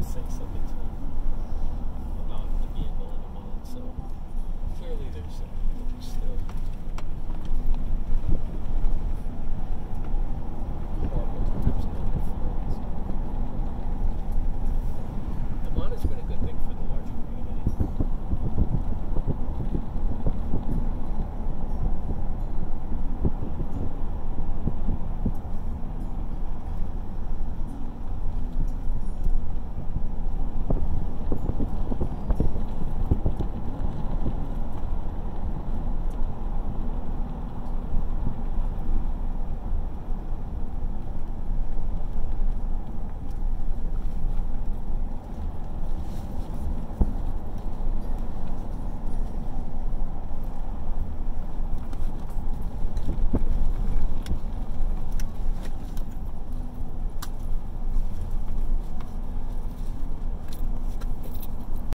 Six something to him about the vehicle in a month, So clearly there's,